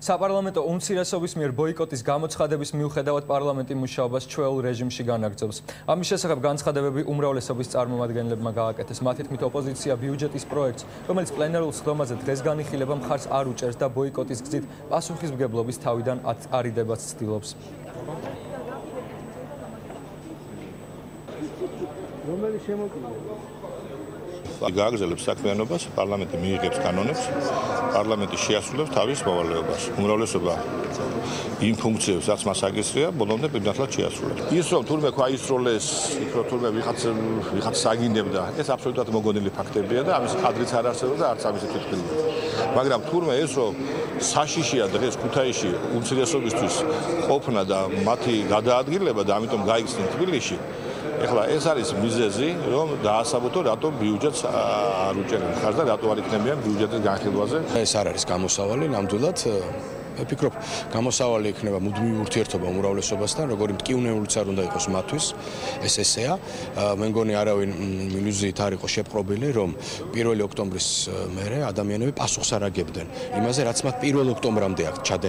საპარლამენტო უმცირესობის მიერ ბოიკოტის გამოცხადების მიუხედავად პარლამენტი მუშაობას ჩვეულ რეჟიმში განაგრძობს. ამის შესახებ განცხადებები უმრავლესობის წარმომადგენლებმა გააკეთეს. მათი თქმით, ოპოზიცია ბიუჯეტის პროექტს, რომელიც პლენარულ სხდომაზე დღეს განიხილება, მხარს არ უჭერს და ბოიკოტის გზით პასუხისმგებლობის თავიდან არიდებაც ცდილობს. რომელი შემოკლია? გააგრძელებს საქმიანობას, პარლამენტი მიიღებს კანონებს, პარლამენტი შეასრულებს თავის მოვალეობას. უმრავლესობა იმ ფუნქციებს, რაც მას აგესრია, ბოლომდე პირდაპირ შეასრულებს. ის რომ თურმე ქვაისროლეს, იქ რომ თურმე ვიღაც ვიღაც საგინებდა, ეს აბსოლუტურად მოგონილი ფაქტებია და ამის კადრიც არ არსებობს და არც ამის თვითმფრინავი. მაგრამ თურმე ეს რომ საშიშია დღეს ქუთაისში უმცირესობისთვის ყოფნა და მათი გადაადგილება და ამიტომ გაიქცნენ თბილისში ეხლა ეს არის მიზეზი, რომ დაასაბუთო რატომ ბიუჯეტს არ უჭერენ ხარ და რატო არ იქნებიან ბიუჯეტის განხილვაზე. ეს არ არის გამოსავალი, ნამდვილად მე ფიქრობ, გამოსავალი იქნება მუდმივი ურთიერთობა უმრავლესობასთან, როგორი მტკივნეულიც არ უნდა იყოს მათთვის, ეს ესეა. მე მგონი არავინ ილუზიით არ იყო შეპყრობილი, რომ 1 ოქტომბრის მერე ადამიანები პასუხს არ აგებდნენ იმაზე, რაც მათ 1 ოქტომბრამდე აქვს ჩადე